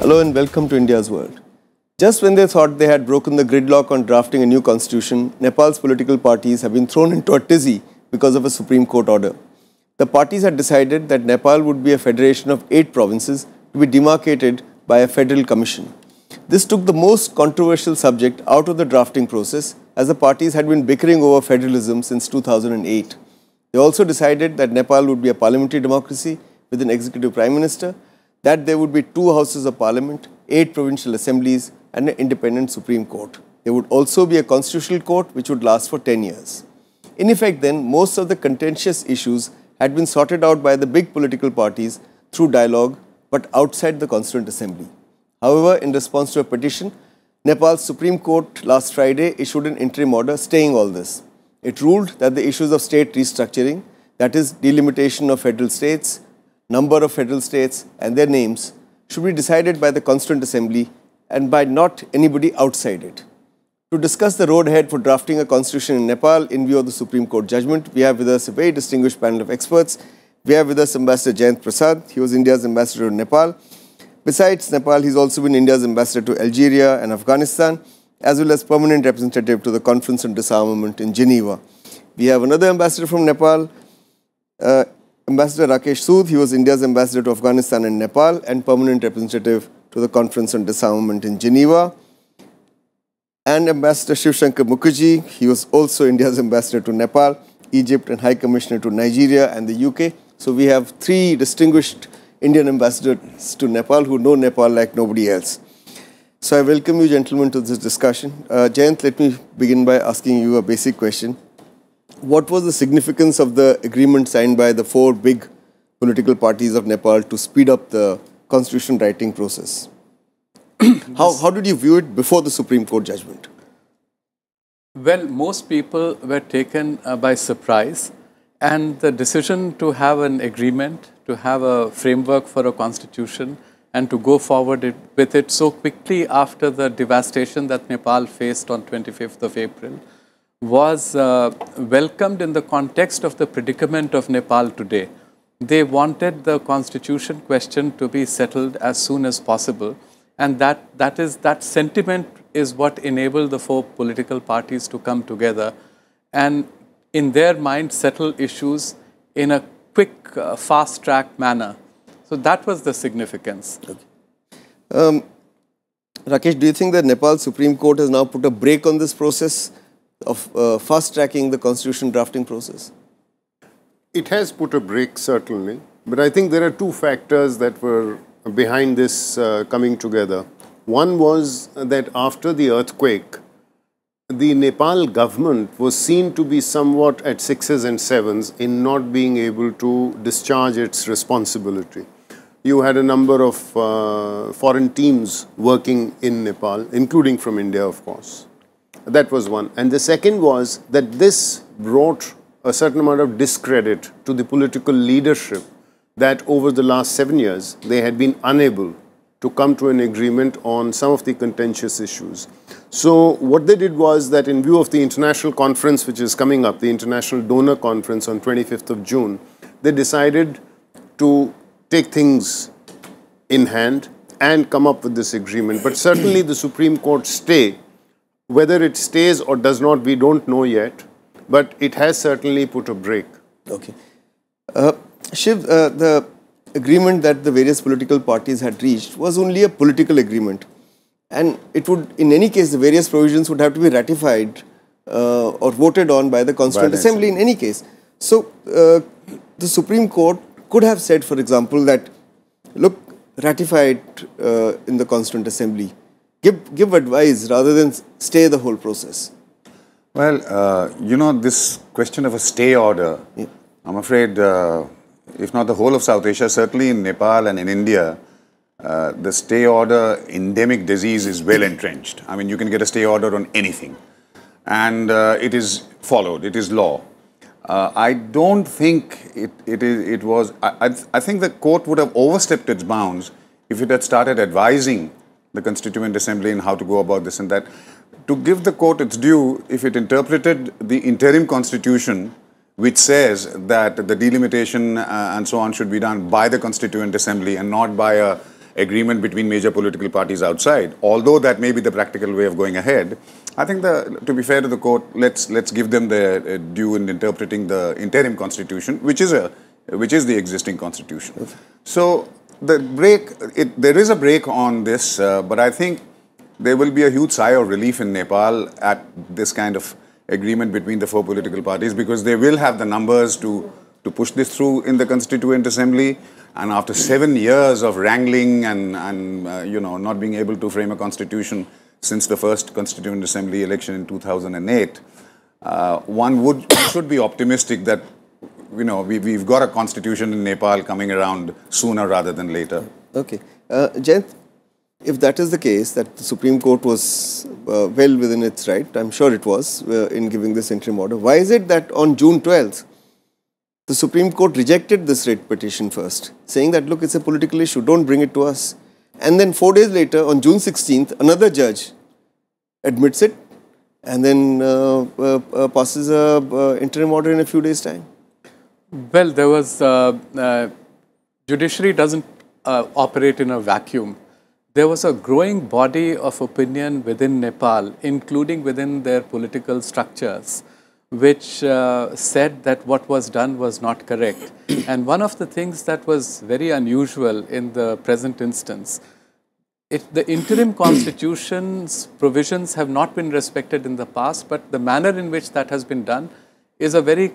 Hello and welcome to India's World. Just when they thought they had broken the gridlock on drafting a new constitution, Nepal's political parties have been thrown into a tizzy because of a Supreme Court order. The parties had decided that Nepal would be a federation of eight provinces to be demarcated by a federal commission. This took the most controversial subject out of the drafting process as the parties had been bickering over federalism since 2008. They also decided that Nepal would be a parliamentary democracy with an executive prime minister, that there would be two houses of parliament, eight provincial assemblies, and an independent Supreme Court. There would also be a constitutional court which would last for 10 years. In effect, then, most of the contentious issues had been sorted out by the big political parties through dialogue, but outside the Constituent Assembly. However, in response to a petition, Nepal's Supreme Court last Friday issued an interim order staying all this. It ruled that the issues of state restructuring, that is, delimitation of federal states, number of federal states, and their names, should be decided by the Constituent Assembly and by not anybody outside it. To discuss the road ahead for drafting a constitution in Nepal in view of the Supreme Court judgment, we have with us a very distinguished panel of experts. We have with us Ambassador Jayant Prasad. He was India's ambassador to Nepal. Besides Nepal, he's also been India's ambassador to Algeria and Afghanistan, as well as permanent representative to the Conference on Disarmament in Geneva. We have another ambassador from Nepal, uh, Ambassador Rakesh Sood. He was India's ambassador to Afghanistan and Nepal and permanent representative to the Conference on Disarmament in Geneva. And Ambassador Shivshankar Mukherjee, he was also India's ambassador to Nepal, Egypt, and High Commissioner to Nigeria and the UK. So we have three distinguished Indian ambassadors to Nepal who know Nepal like nobody else. So I welcome you gentlemen to this discussion. Uh, Jayant, let me begin by asking you a basic question. What was the significance of the agreement signed by the four big political parties of Nepal to speed up the constitution writing process? how, how did you view it before the Supreme Court judgment? Well, most people were taken uh, by surprise and the decision to have an agreement, to have a framework for a constitution, and to go forward it, with it so quickly after the devastation that Nepal faced on 25th of April was uh, welcomed in the context of the predicament of Nepal today. They wanted the constitution question to be settled as soon as possible and that, that, is, that sentiment is what enabled the four political parties to come together and in their mind settle issues in a quick, uh, fast track manner. So that was the significance. Okay. Um, Rakesh, do you think that Nepal Supreme Court has now put a brake on this process of uh, fast tracking the constitution drafting process? It has put a brake, certainly. But I think there are two factors that were behind this uh, coming together. One was that after the earthquake, the Nepal government was seen to be somewhat at sixes and sevens in not being able to discharge its responsibility. You had a number of uh, foreign teams working in Nepal, including from India, of course. That was one. And the second was that this brought a certain amount of discredit to the political leadership that over the last seven years, they had been unable to come to an agreement on some of the contentious issues. So what they did was that in view of the international conference which is coming up, the International Donor Conference on 25th of June, they decided to take things in hand and come up with this agreement. But certainly the Supreme Court stay, whether it stays or does not, we don't know yet, but it has certainly put a brake. Okay. Uh, Shiv, uh, the agreement that the various political parties had reached was only a political agreement and it would, in any case, the various provisions would have to be ratified uh, or voted on by the Constituent Assembly in any case. So, uh, the Supreme Court could have said, for example, that look, ratify it uh, in the Constituent Assembly. Give, give advice rather than stay the whole process. Well, uh, you know, this question of a stay order, yeah. I'm afraid, uh, if not the whole of South Asia, certainly in Nepal and in India, uh, the stay order endemic disease is well entrenched. I mean, you can get a stay order on anything. And uh, it is followed, it is law. Uh, I don't think it, it, is, it was, I, I, I, think the court would have overstepped its bounds if it had started advising the Constituent Assembly and how to go about this and that. To give the court its due, if it interpreted the interim constitution which says that the delimitation uh, and so on should be done by the Constituent Assembly and not by a agreement between major political parties outside. Although that may be the practical way of going ahead, I think the, to be fair to the court, let's let's give them the uh, due in interpreting the interim constitution, which is a which is the existing constitution. So the brake, it, there is a brake on this, uh, but I think there will be a huge sigh of relief in Nepal at this kind of agreement between the four political parties because they will have the numbers to, to push this through in the Constituent Assembly. And after seven years of wrangling and, and uh, you know, not being able to frame a constitution since the first Constituent Assembly election in 2008, uh, one would should be optimistic that you know we, we've got a constitution in Nepal coming around sooner rather than later. Okay. Uh, Jayant, if that is the case, that the Supreme Court was uh, well within its right, I'm sure it was, uh, in giving this interim order, why is it that on June 12th, the Supreme Court rejected this writ petition first, saying that, look, it's a political issue, don't bring it to us. And then four days later, on June 16th, another judge admits it and then uh, uh, uh passes a uh, interim order in a few days' time. Well, there was, uh, uh, judiciary doesn't uh, operate in a vacuum there was a growing body of opinion within Nepal, including within their political structures, which uh, said that what was done was not correct. and one of the things that was very unusual in the present instance, it, the interim constitution's provisions have not been respected in the past, but the manner in which that has been done is a very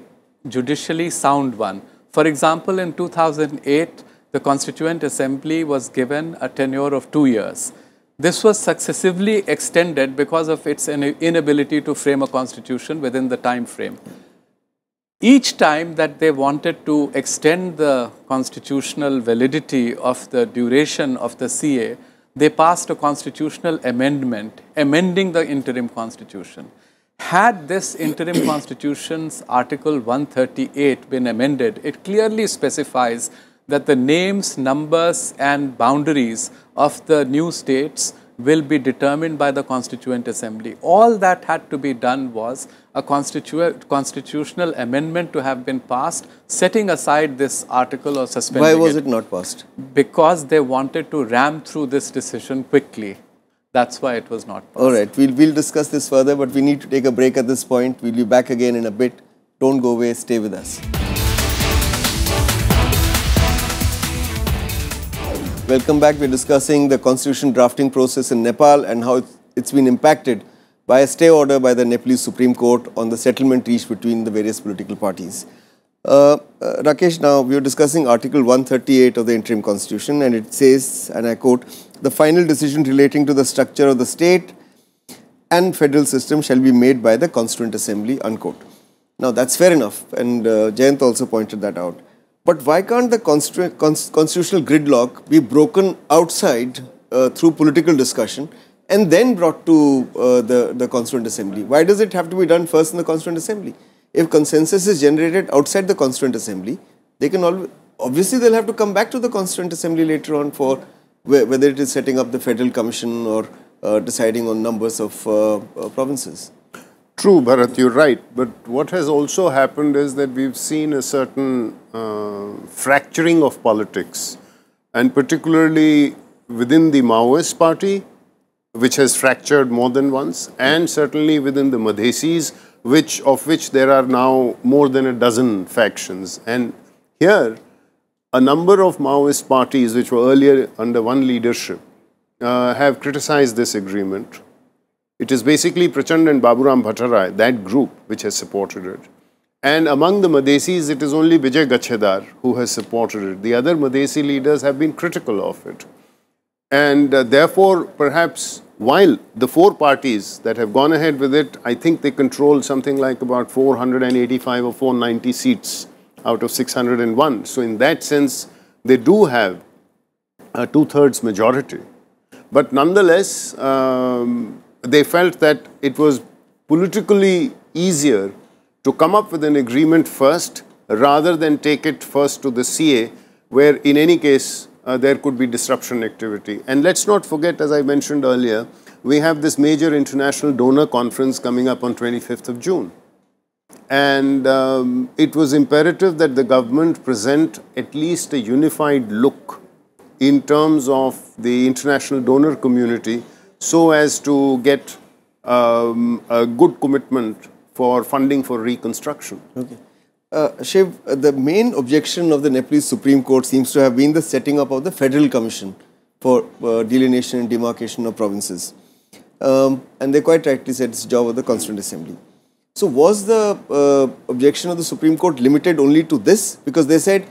judicially sound one. For example, in 2008, the Constituent Assembly was given a tenure of two years. This was successively extended because of its inability to frame a constitution within the time frame. Each time that they wanted to extend the constitutional validity of the duration of the CA, they passed a constitutional amendment amending the interim constitution. Had this interim constitution's article 138 been amended, it clearly specifies that the names, numbers and boundaries of the new states will be determined by the Constituent Assembly. All that had to be done was a constitu constitutional amendment to have been passed, setting aside this article or suspending it. Why was it, it not passed? Because they wanted to ram through this decision quickly. That's why it was not passed. All right, we'll, we'll discuss this further, but we need to take a break at this point. We'll be back again in a bit. Don't go away, stay with us. Welcome back. We're discussing the constitution drafting process in Nepal and how it's been impacted by a stay order by the Nepalese Supreme Court on the settlement reached between the various political parties. Uh, uh, Rakesh, now we are discussing Article 138 of the interim constitution and it says, and I quote, the final decision relating to the structure of the state and federal system shall be made by the Constituent Assembly, unquote. Now that's fair enough and uh, Jayant also pointed that out. But why can't the constitutional gridlock be broken outside uh, through political discussion and then brought to uh, the, the Constituent Assembly? Why does it have to be done first in the Constituent Assembly? If consensus is generated outside the Constituent Assembly, they can always, obviously they'll have to come back to the Constituent Assembly later on for whether it is setting up the Federal Commission or uh, deciding on numbers of uh, uh, provinces. True, Bharat, you're right. But what has also happened is that we've seen a certain uh, fracturing of politics, and particularly within the Maoist party, which has fractured more than once, and certainly within the Madhesis, which of which there are now more than a dozen factions. And here, a number of Maoist parties, which were earlier under one leadership, uh, have criticized this agreement it is basically Prachand and Baburam Bhattarai, that group, which has supported it. And among the Madhesis, it is only Vijay Gachedar who has supported it. The other Madhesi leaders have been critical of it. And uh, therefore, perhaps while the four parties that have gone ahead with it, I think they control something like about 485 or 490 seats out of 601. So in that sense, they do have a two-thirds majority. But nonetheless, um, they felt that it was politically easier to come up with an agreement first rather than take it first to the CA, where in any case uh, there could be disruption activity. And let's not forget, as I mentioned earlier, we have this major international donor conference coming up on 25th of June. And um, it was imperative that the government present at least a unified look in terms of the international donor community so as to get um, a good commitment for funding for reconstruction. Okay. Uh, Shiv, the main objection of the Nepalese Supreme Court seems to have been the setting up of the Federal Commission for uh, delineation and demarcation of provinces. Um, and they quite rightly said it's job of the Constituent Assembly. So was the uh, objection of the Supreme Court limited only to this? Because they said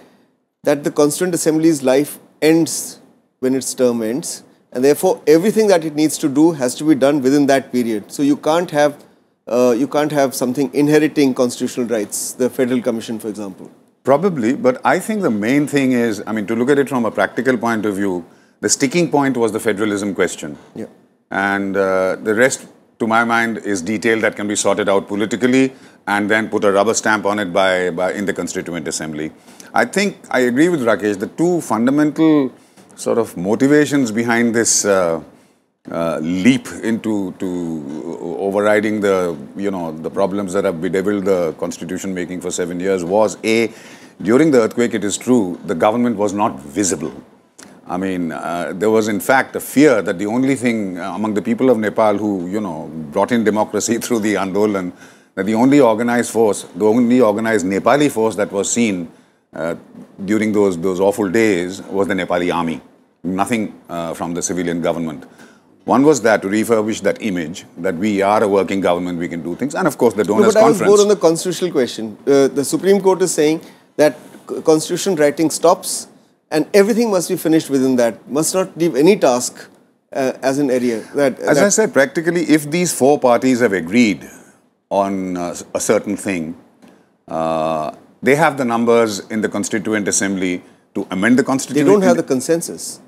that the Constituent Assembly's life ends when its term ends and therefore everything that it needs to do has to be done within that period. So you can't have uh, you can't have something inheriting constitutional rights, the Federal Commission, for example. Probably, but I think the main thing is, I mean, to look at it from a practical point of view, the sticking point was the federalism question. Yeah. And uh, the rest, to my mind, is detail that can be sorted out politically and then put a rubber stamp on it by, by in the Constituent Assembly. I think I agree with Rakesh. The two fundamental sort of motivations behind this uh, uh, leap into to overriding the you know the problems that have bedeviled the constitution making for seven years was a during the earthquake it is true the government was not visible I mean, uh, there was in fact a fear that the only thing uh, among the people of Nepal who, you know, brought in democracy through the Andolan, that the only organized force, the only organized Nepali force that was seen uh, during those, those awful days was the Nepali army, nothing uh, from the civilian government. One was that to refurbish that image that we are a working government, we can do things, and of course the donors' no, but conference. I was more on the constitutional question. Uh, the Supreme Court is saying that constitution writing stops, and everything must be finished within that. Must not leave any task uh, as an area. That, as that I said, practically, if these four parties have agreed on uh, a certain thing, uh, they have the numbers in the Constituent Assembly to amend the Constitution. they don't have the consensus.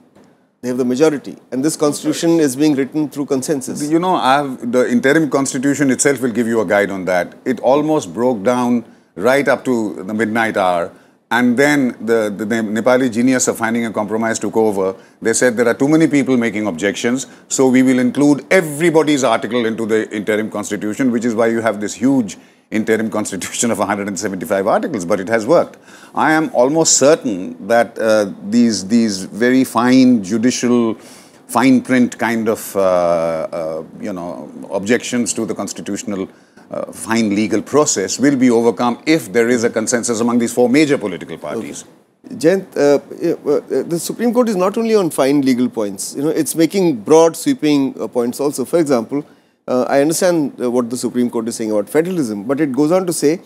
They have the majority, and this constitution is being written through consensus. You know, I've, the interim constitution itself will give you a guide on that. It almost broke down right up to the midnight hour. And then the, the, the Nepali genius of finding a compromise took over. They said there are too many people making objections, so we will include everybody's article into the interim constitution, which is why you have this huge interim constitution of 175 articles, but it has worked. I am almost certain that uh, these, these very fine judicial, fine print kind of, uh, uh, you know, objections to the constitutional uh, fine legal process will be overcome if there is a consensus among these four major political parties. Jayant, uh, uh, the Supreme Court is not only on fine legal points, you know, it's making broad sweeping uh, points also. For example, uh, I understand uh, what the Supreme Court is saying about federalism, but it goes on to say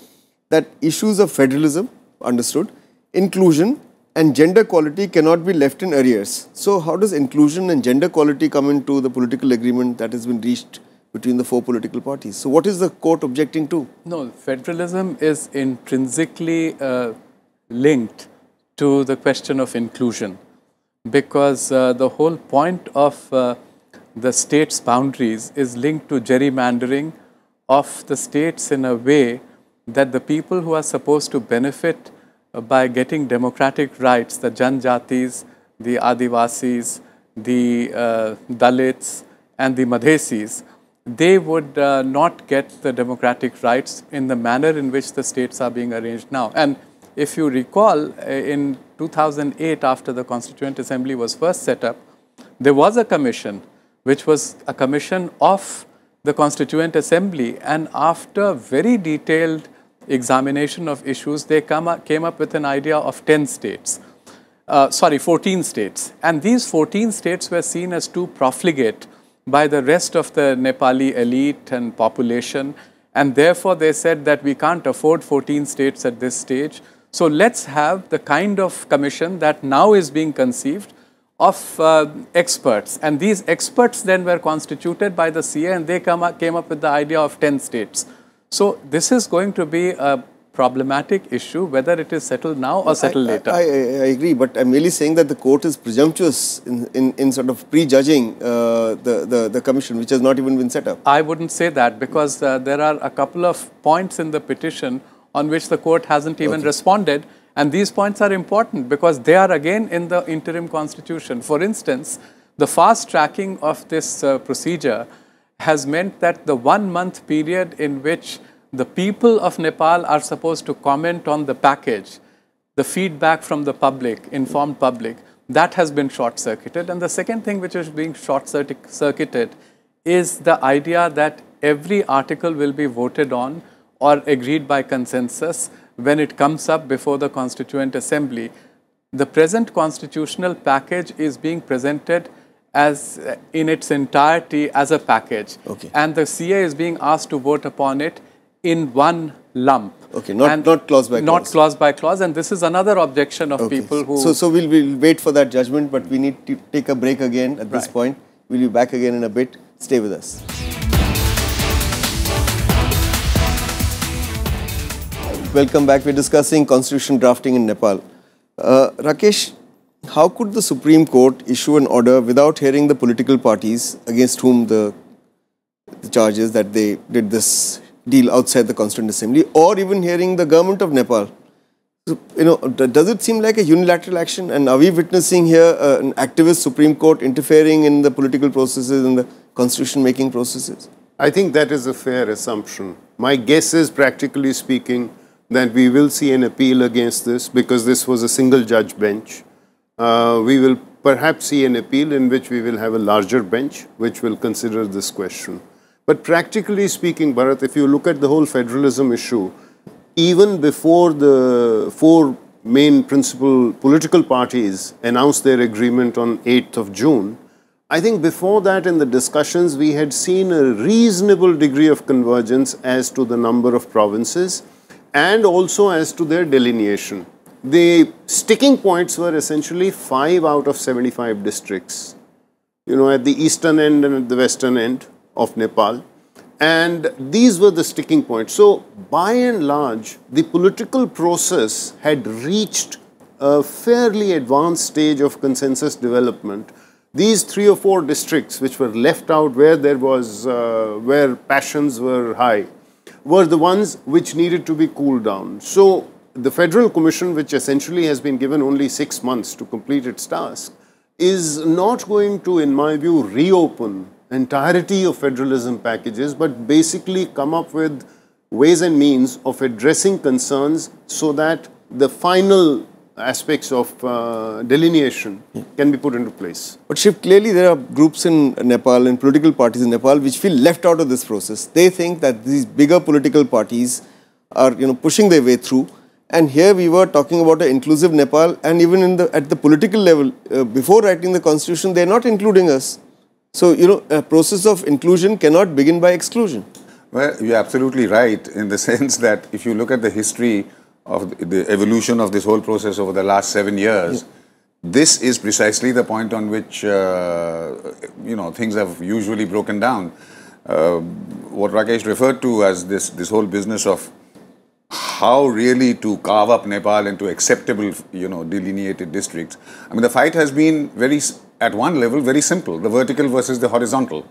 that issues of federalism, understood, inclusion and gender equality cannot be left in arrears. So how does inclusion and gender equality come into the political agreement that has been reached between the four political parties? So what is the court objecting to? No, federalism is intrinsically uh, linked to the question of inclusion because uh, the whole point of uh, the state's boundaries is linked to gerrymandering of the states in a way that the people who are supposed to benefit uh, by getting democratic rights, the Janjatis, the Adivasis, the uh, Dalits, and the Madhesis, they would uh, not get the democratic rights in the manner in which the states are being arranged now. And if you recall, uh, in 2008, after the Constituent Assembly was first set up, there was a commission, which was a commission of the Constituent Assembly. And after very detailed examination of issues, they up, came up with an idea of 10 states. Uh, sorry, 14 states. And these 14 states were seen as too profligate by the rest of the Nepali elite and population. And therefore, they said that we can't afford 14 states at this stage. So let's have the kind of commission that now is being conceived of uh, experts. And these experts then were constituted by the CA and they come up, came up with the idea of 10 states. So this is going to be a problematic issue, whether it is settled now or settled I, later. I, I, I, agree, but I'm merely saying that the court is presumptuous in, in, in sort of prejudging uh, the, the, the commission, which has not even been set up. I wouldn't say that because uh, there are a couple of points in the petition on which the court hasn't even okay. responded. And these points are important because they are again in the interim constitution. For instance, the fast tracking of this uh, procedure has meant that the one month period in which the people of Nepal are supposed to comment on the package, the feedback from the public, informed public, that has been short circuited. And the second thing which is being short circuited is the idea that every article will be voted on or agreed by consensus when it comes up before the Constituent Assembly. The present constitutional package is being presented as uh, in its entirety as a package. Okay. And the CA is being asked to vote upon it in one lump. Okay, not, And not clause by Not clause. Not clause by clause. And this is another objection of Okay. people who. So, so we'll, we'll wait for that judgment, but we need to take a break again at this point. We'll be back again in a bit. Stay with us. Welcome back. We're discussing constitution drafting in Nepal. Uh, Rakesh, how could the Supreme Court issue an order without hearing the political parties against whom the, the charges that they did this deal outside the Constituent Assembly, or even hearing the government of Nepal? You know, does it seem like a unilateral action? And are we witnessing here uh, an activist Supreme Court interfering in the political processes and the constitution making processes? I think that is a fair assumption. My guess is, practically speaking, that we will see an appeal against this because this was a single judge bench. Uh, we will perhaps see an appeal in which we will have a larger bench which will consider this question. But practically speaking, Bharat, if you look at the whole federalism issue, even before the four main principal political parties announced their agreement on 8th of June, I think before that, in the discussions, we had seen a reasonable degree of convergence as to the number of provinces and also as to their delineation. The sticking points were essentially five out of 75 districts, you know, at the eastern end and at the western end of Nepal. And these were the sticking points. So, by and large, the political process had reached a fairly advanced stage of consensus development. These three or four districts, which were left out where there was, uh, where passions were high, were the ones which needed to be cooled down. So, the Federal Commission, which essentially has been given only six months to complete its task, is not going to, in my view, reopen entirety of federalism packages, but basically come up with ways and means of addressing concerns so that the final aspects of uh, delineation can be put into place. But Shiv, clearly there are groups in Nepal and political parties in Nepal which feel left out of this process. They think that these bigger political parties are, you know, pushing their way through. And here we were talking about an inclusive Nepal, and even in the at the political level, uh, before writing the constitution, they are not including us. So you know, a process of inclusion cannot begin by exclusion. Well, you're absolutely right in the sense that if you look at the history of the- evolution of this whole process over the last seven years, this is precisely the point on which uh, you know things have usually broken down. Uh, what Rakesh referred to as this this whole business of how really to carve up Nepal into acceptable, you know, delineated districts. I mean, the fight has been very, at one level, very simple: the vertical versus the horizontal.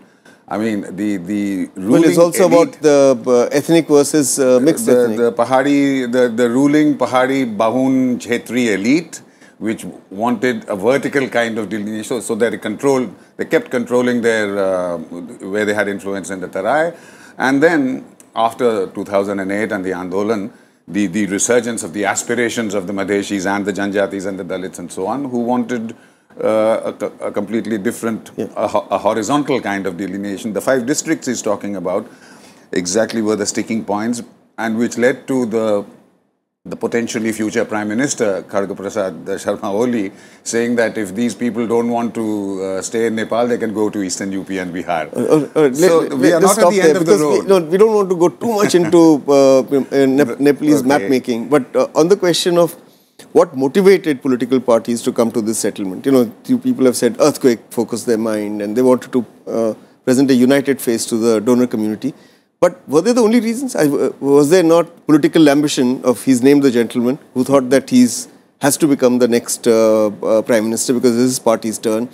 I mean, the the ruling Well, it's also elite- about the uh, ethnic versus uh, mixed the, ethnic. the Pahari, the, the ruling Pahari Bahun Chetri elite, which wanted a vertical kind of delineation, so that they controlled, they kept controlling their, uh, where they had influence in the Tarai. And then after 2008 and the Andolan, the, the resurgence of the aspirations of the Madheshis and the Janjatis and the Dalits and so on, who wanted uh, a, a completely different, a, a horizontal kind of delineation. The five districts he's talking about exactly were the sticking points and which led to the the potentially future Prime Minister Khadga Prasad Sharma Oli saying that if these people don't want to uh, stay in Nepal, they can go to Eastern UP and Bihar. Uh, uh, so let- we are not at the end of the road. We, no, we don't want to go too much into uh, uh, Nep- Nepalese Okay. map making. But uh, on the question of what motivated political parties to come to this settlement, you know, people have said earthquake focused their mind and they wanted to uh, present a united face to the donor community. But were they the only reasons? I, uh, was there not political ambition of he's named the gentleman who thought that he's has to become the next uh, uh, prime minister because this is his party's turn.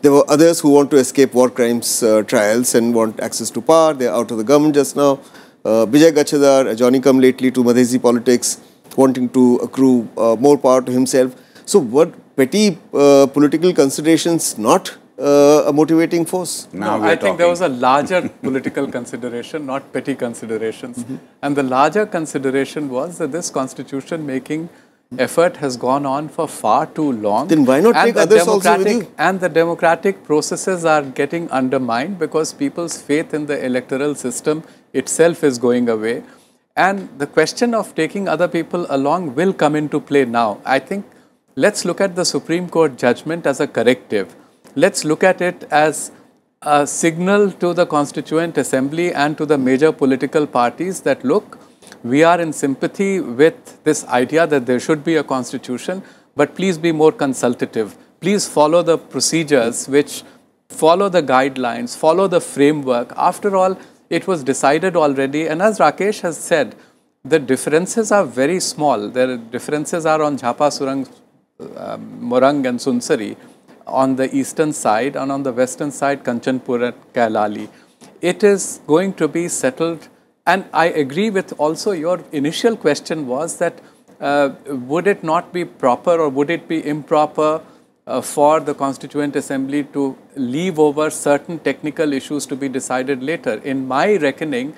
There were others who want to escape war crimes uh, trials and want access to power. They're out of the government just now. Uh, Vijay Gachadar, Johnny come lately to Madhesi politics, wanting to accrue uh, more power to himself. So, were petty uh, political considerations not uh, a motivating force? Now no, we are I think there was a larger political consideration, not petty considerations. And the larger consideration was that this constitution making effort has gone on for far too long. Then why not and take the others also with democratic- you? And the democratic processes are getting undermined because people's faith in the electoral system itself is going away. And the question of taking other people along will come into play now. I think let's look at the Supreme Court judgment as a corrective. Let's look at it as a signal to the Constituent Assembly and to the major political parties that look, we are in sympathy with this idea that there should be a constitution, but please be more consultative. Please follow the procedures which follow the guidelines, follow the framework. After all, it was decided already, and as Rakesh has said, the differences are very small. The differences are on Jhapa Surang, um, Morang, and Sunsari on the eastern side, and on the western side, Kanchanpur and Kailali. It is going to be settled, and I agree with also your initial question was that uh, would it not be proper or would it be improper uh, for the Constituent Assembly to leave over certain technical issues to be decided later? In my reckoning,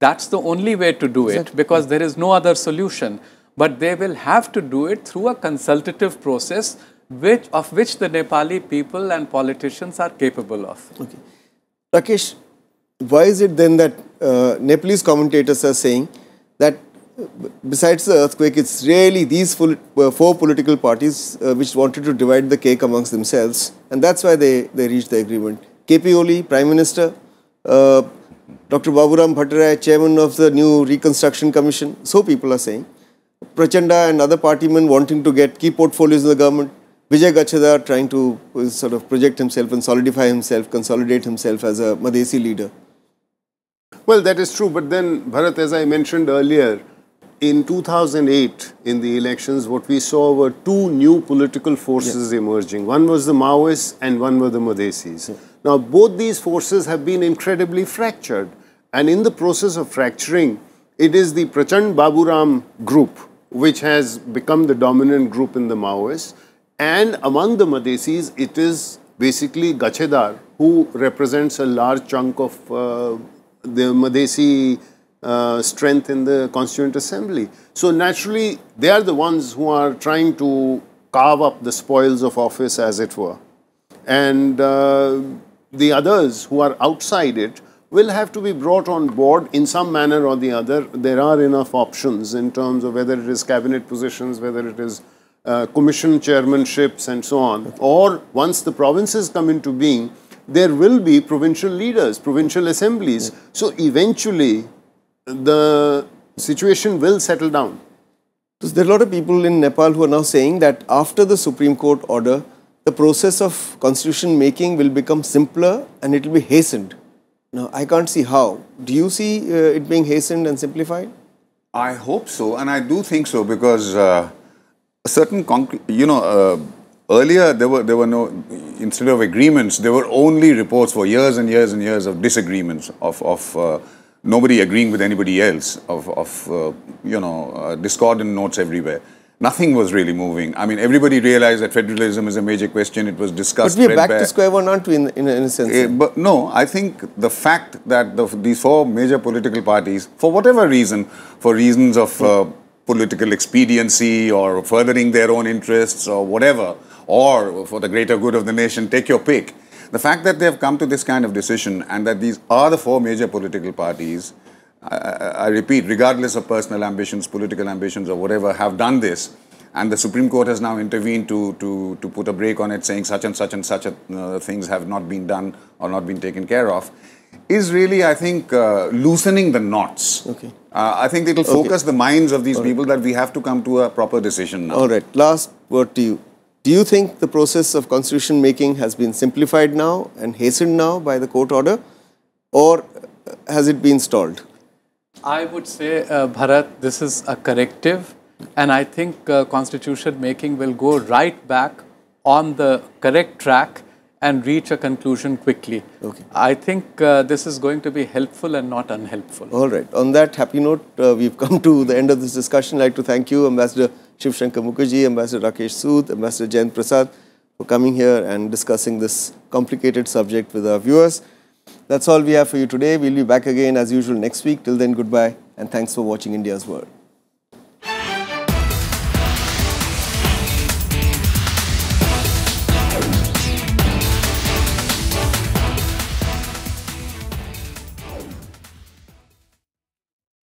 that's the only way to do it because there is no other solution. But they will have to do it through a consultative process which, of which the Nepali people and politicians are capable of. Okay. Rakesh, why is it then that uh, Nepalese commentators are saying that besides the earthquake, it's really these full, uh, four political parties uh, which wanted to divide the cake amongst themselves, and that's why they, they reached the agreement. KP Oli, Prime Minister, uh, Dr. Baburam Bhattarai, Chairman of the new Reconstruction Commission, so people are saying. Prachanda and other party men wanting to get key portfolios in the government. Vijay Gachadar trying to uh, sort of project himself and solidify himself, consolidate himself as a Madhesi leader. Well, that is true. But then, Bharat, as I mentioned earlier, in 2008, in the elections, what we saw were two new political forces emerging. One was the Maoists and one were the Madhesis. Now, both these forces have been incredibly fractured. And in the process of fracturing, it is the Prachand Baburam group which has become the dominant group in the Maoists. And among the Madhesis, it is basically Gachedar who represents a large chunk of uh, the Madhesi uh, strength in the Constituent Assembly. So naturally, they are the ones who are trying to carve up the spoils of office, as it were. And uh, the others who are outside it will have to be brought on board in some manner or the other. There are enough options in terms of whether it is cabinet positions, whether it is uh, commission chairmanships, and so on. Or once the provinces come into being, there will be provincial leaders, provincial assemblies. So eventually, the situation will settle down. So there are a lot of people in Nepal who are now saying that after the Supreme Court order, the process of constitution making will become simpler and it will be hastened. Now, I can't see how. Do you see uh, it being hastened and simplified? I hope so, and I do think so because uh, a certain, concre- you know, uh, earlier there were there were no instead of agreements, there were only reports for years and years and years of disagreements of of uh, nobody agreeing with anybody else of of uh, you know uh, discordant notes everywhere. Nothing was really moving. I mean, everybody realized that federalism is a major question. It was discussed. But discussed. we are back to square one, aren't we, in, in, a- in a sense? Eh, but no, I think the fact that the, these four major political parties, for whatever reason, for reasons of uh, political expediency or furthering their own interests or whatever, or for the greater good of the nation, take your pick. The fact that they have come to this kind of decision and that these are the four major political parties, I, I, I repeat, regardless of personal ambitions, political ambitions, or whatever, have done this. And the Supreme Court has now intervened to, to, to put a brake on it, saying such and such and such uh, things have not been done or not been taken care of, is really, I think, uh, loosening the knots. Okay. Uh, I think it will focus the minds of these people that we have to come to a proper decision now. All right. Last word to you. Do you think the process of constitution making has been simplified now and hastened now by the court order, or has it been stalled? I would say, uh, Bharat, this is a corrective, and I think uh, constitution making will go right back on the correct track and reach a conclusion quickly. Okay. I think uh, this is going to be helpful and not unhelpful. All right. On that happy note, uh, we've come to the end of this discussion. I'd like to thank you, Ambassador Shiv Shankar Mukherjee, Ambassador Rakesh Sood, Ambassador Jayant Prasad, for coming here and discussing this complicated subject with our viewers. That's all we have for you today. We'll be back again as usual next week. Till then, goodbye and thanks for watching India's World.